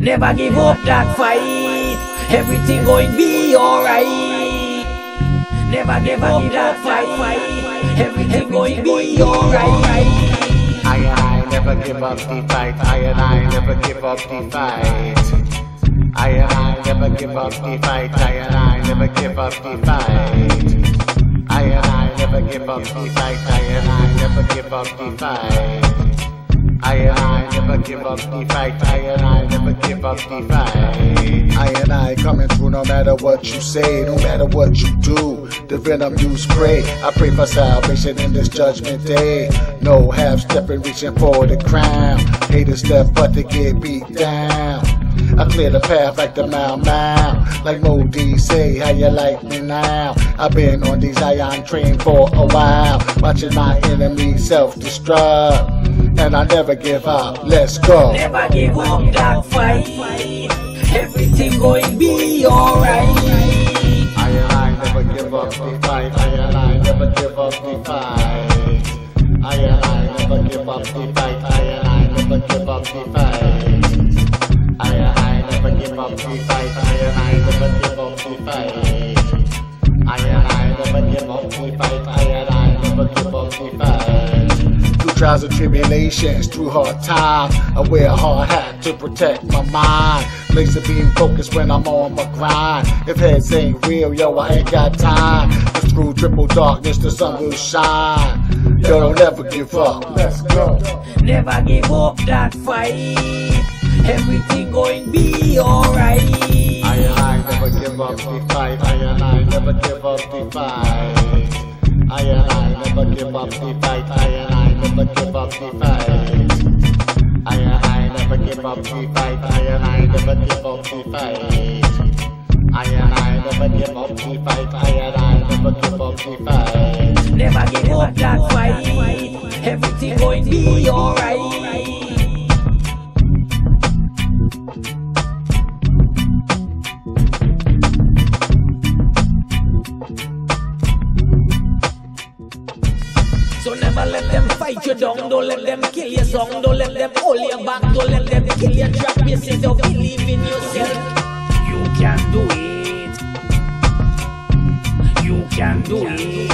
Never give up that fight. Everything going be alright. Never give up that fight. Everything going be alright. I and I never give up the fight. I and I never give up the fight. I and I never give up the fight. I and I never give up the fight. I and I never give up the fight. I and I never give up the fight. Give up the fight. I and I never give up the fight. I and I coming through no matter what you say, no matter what you do. The venom you spray. I pray for salvation in this judgment day. No half stepping, reaching for the crown. Haters step, but they get beat down. I clear the path like the Mau Mau. Like Moe Dee say, how you like me now? I've been on di Zion train for a while. Watching my enemies self-destruct. And I never give up. Let's go. Never give up that fight. Everything going be alright. I and I never give up the fight. I and I never give up the fight. I and I never give up the fight. I and I never give up the fight. I and I never give up the fight. I and I never give up the fight. I and I never give up the fight. Trials and tribulations, through hard times, I wear a hard hat to protect my mind. Laser beam focused when I'm on my grind. If heads ain't real, yo, I ain't got time. Cause through triple darkness, the sun will shine. Yo, don't ever give up. Let's go. Never give up that fight. Everything going be alright. I and I never give up the fight. I and I never give up the fight. I and I never give up the fight. I and I never give up the fight. I and I never give up the fight. I and I never give up the fight. I and I never give up the fight. I and I never give up the fight. Never give up that fight. So never let them fight you down, don't let them kill your song, don't let them hold your back, don't let them kill your trap, you say don't believe in yourself. You can do it. You can do it.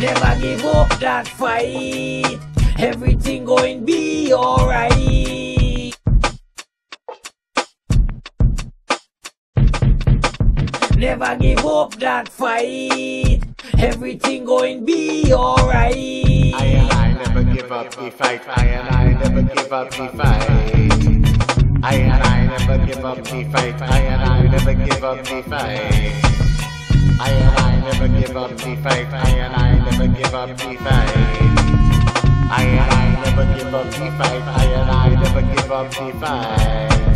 Never give up that fight. Everything going be alright. Never give up that fight. Everything going be alright. I and I never give up the fight. I and I never give up the fight. I and I never give up the fight. I and I never give up the fight. I and I never give up the fight. I and I never give up the fight. I and I never give up the fight. I and I never give up the fight.